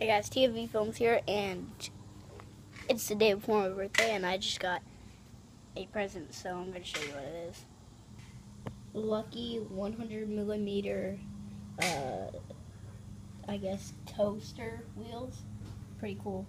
Hey guys, TFV Films here, and it's the day before my birthday, and I just got a present, so I'm going to show you what it is. Lucky 100 millimeter, uh, I guess, toaster wheels. Pretty cool.